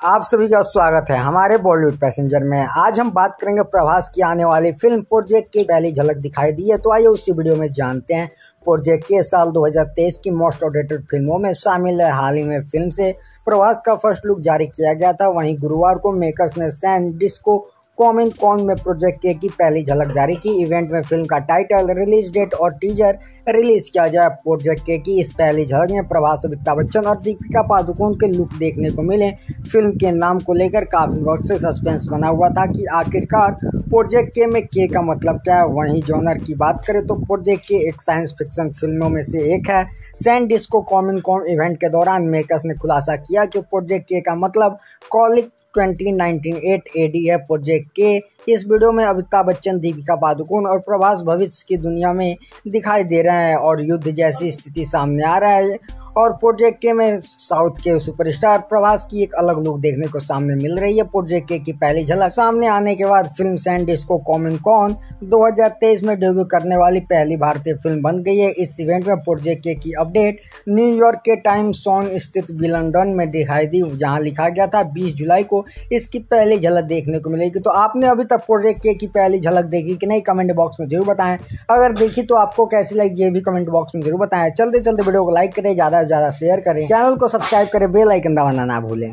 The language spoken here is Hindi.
आप सभी का स्वागत है हमारे बॉलीवुड पैसेंजर में। आज हम बात करेंगे प्रभास की आने वाली फ़िल्म प्रोजेक्ट की पहली झलक दिखाई दी है तो आइए उसी वीडियो में जानते हैं प्रोजेक्ट के साल 2023 की मोस्ट ऑडेटेड फ़िल्मों में शामिल है। हाल ही में फ़िल्म से प्रभास का फ़र्स्ट लुक जारी किया गया था। वहीं गुरुवार को मेकर्स ने सैन डिस्को कॉमिन कॉन में प्रोजेक्ट के की पहली झलक जारी की। इवेंट में फ़िल्म का टाइटल रिलीज़ डेट और टीजर रिलीज़ किया जाए। प्रोजेक्ट के की इस पहली झलक में प्रभास, अमिताभ बच्चन और दीपिका पादुकोण के लुक देखने को मिले। फ़िल्म के नाम को लेकर काफ़ी वक्त से सस्पेंस बना हुआ था कि आखिरकार प्रोजेक्ट के में के का मतलब क्या है? वहीं जॉनर की बात करें तो प्रोजेक्ट के एक साइंस फिक्शन फ़िल्मों में से एक है। San Diego comic con event के दौरान मेकर्स ने खुलासा किया कि प्रोजेक्ट के का मतलब कॉलिक 2019 8 एडी है प्रोजेक्ट के इस वीडियो में अमिताभ बच्चन, दीपिका पादुकोण और प्रभास भविष्य की दुनिया में दिखाई दे रहे हैं और युद्ध जैसी स्थिति सामने आ रहा है। और प्रोजेक्ट के में साउथ के सुपरस्टार प्रभास की एक अलग लुक देखने को सामने मिल रही है। प्रोजेक्ट के की पहली झलक सामने आने के बाद film San Diego comic con 2023 में डेब्यू करने वाली पहली भारतीय फ़िल्म बन गई है। इस इवेंट में प्रोजेक्ट के की अपडेट न्यूयॉर्क के टाइम सॉन्ग स्थित विलंडन में दिखाई दी, जहाँ लिखा गया था बीस जुलाई को इसकी पहली झलक देखने को मिलेगी। तो आपने अभी तक प्रोजेक्ट के की पहली झलक देखी कि नहीं कमेंट बॉक्स में ज़रूर बताएँ। अगर देखी तो आपको कैसी लगी ये भी कमेंट बॉक्स में ज़रूर बताएँ। चलते चलते वीडियो को लाइक करें, ज़्यादा ज़्यादा शेयर करें। चैनल को सब्सक्राइब करें बेल आइकन दबाना ना भूलें।